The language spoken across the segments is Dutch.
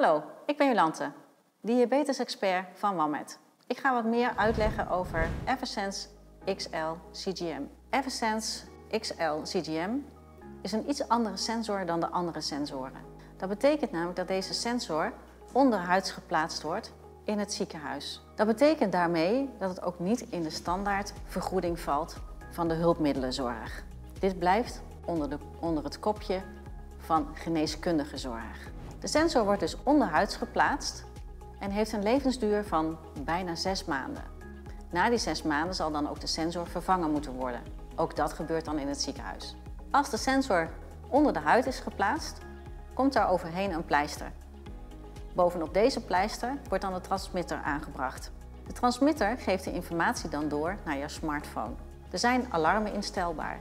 Hallo, ik ben Jolante, diabetes-expert van WAMED. Ik ga wat meer uitleggen over Eversense XL CGM. Eversense XL CGM is een iets andere sensor dan de andere sensoren. Dat betekent namelijk dat deze sensor onderhuids geplaatst wordt in het ziekenhuis. Dat betekent daarmee dat het ook niet in de standaard vergoeding valt van de hulpmiddelenzorg. Dit blijft onder, de, onder het kopje van geneeskundige zorg. De sensor wordt dus onderhuids geplaatst en heeft een levensduur van bijna zes maanden. Na die zes maanden zal dan ook de sensor vervangen moeten worden. Ook dat gebeurt dan in het ziekenhuis. Als de sensor onder de huid is geplaatst, komt daar overheen een pleister. Bovenop deze pleister wordt dan de transmitter aangebracht. De transmitter geeft de informatie dan door naar je smartphone. Er zijn alarmen instelbaar,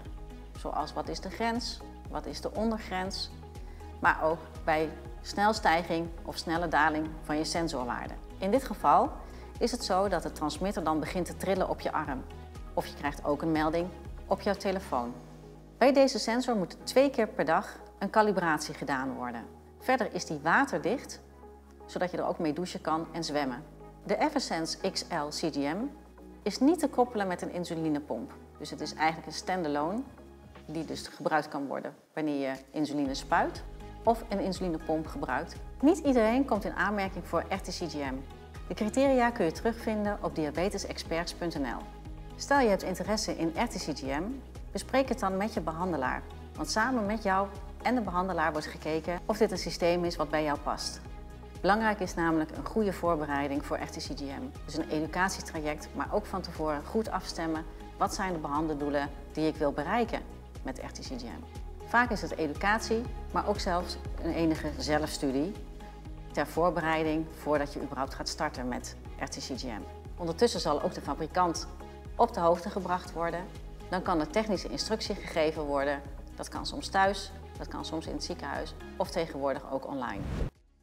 zoals wat is de grens, wat is de ondergrens, maar ook bij snelstijging of snelle daling van je sensorwaarde. In dit geval is het zo dat de transmitter dan begint te trillen op je arm. Of je krijgt ook een melding op jouw telefoon. Bij deze sensor moet twee keer per dag een calibratie gedaan worden. Verder is die waterdicht, zodat je er ook mee douchen kan en zwemmen. De Eversense XL CGM is niet te koppelen met een insulinepomp. Dus het is eigenlijk een standalone die dus gebruikt kan worden wanneer je insuline spuit of een insulinepomp gebruikt. Niet iedereen komt in aanmerking voor RTCGM. De criteria kun je terugvinden op diabetesexperts.nl. Stel je hebt interesse in RTCGM, bespreek het dan met je behandelaar. Want samen met jou en de behandelaar wordt gekeken of dit een systeem is wat bij jou past. Belangrijk is namelijk een goede voorbereiding voor RTCGM. Dus een educatietraject, maar ook van tevoren goed afstemmen. Wat zijn de behandeldoelen die ik wil bereiken met RTCGM? Vaak is het educatie, maar ook zelfs een enige zelfstudie ter voorbereiding voordat je überhaupt gaat starten met RTCGM. Ondertussen zal ook de fabrikant op de hoogte gebracht worden. Dan kan er technische instructie gegeven worden. Dat kan soms thuis, dat kan soms in het ziekenhuis of tegenwoordig ook online.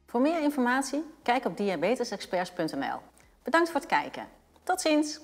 Voor meer informatie kijk op diabetesexperts.nl. Bedankt voor het kijken. Tot ziens!